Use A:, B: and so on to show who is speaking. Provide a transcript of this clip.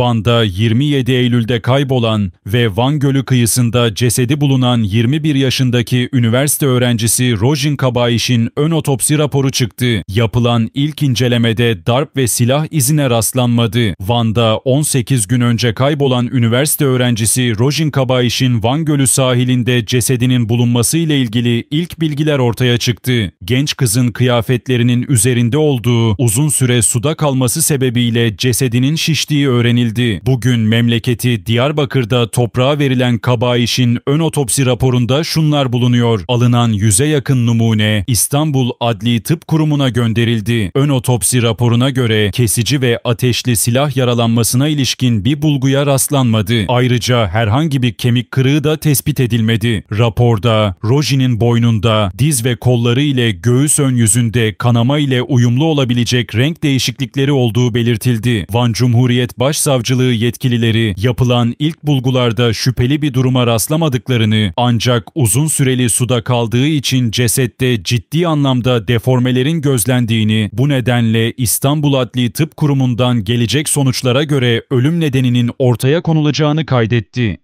A: Van'da 27 Eylül'de kaybolan ve Van Gölü kıyısında cesedi bulunan 21 yaşındaki üniversite öğrencisi Rojin Kabayiş'in ön otopsi raporu çıktı. Yapılan ilk incelemede darp ve silah izine rastlanmadı. Van'da 18 gün önce kaybolan üniversite öğrencisi Rojin Kabayiş'in Van Gölü sahilinde cesedinin bulunması ile ilgili ilk bilgiler ortaya çıktı. Genç kızın kıyafetlerinin üzerinde olduğu uzun süre suda kalması sebebiyle cesedinin şiştiği öğrenildi. Bugün memleketi Diyarbakır'da toprağa verilen Kabayiş'in ön otopsi raporunda şunlar bulunuyor. Alınan yüze yakın numune İstanbul Adli Tıp Kurumu'na gönderildi. Ön otopsi raporuna göre kesici ve ateşli silah yaralanmasına ilişkin bir bulguya rastlanmadı. Ayrıca herhangi bir kemik kırığı da tespit edilmedi. Raporda Rojin'in boynunda, diz ve kolları ile göğüs ön yüzünde kanama ile uyumlu olabilecek renk değişiklikleri olduğu belirtildi. Van Cumhuriyet Başsavcılığı yetkilileri yapılan ilk bulgularda şüpheli bir duruma rastlamadıklarını ancak uzun süreli suda kaldığı için cesette ciddi anlamda deformelerin gözlendiğini bu nedenle İstanbul Adli Tıp Kurumu'ndan gelecek sonuçlara göre ölüm nedeninin ortaya konulacağını kaydetti.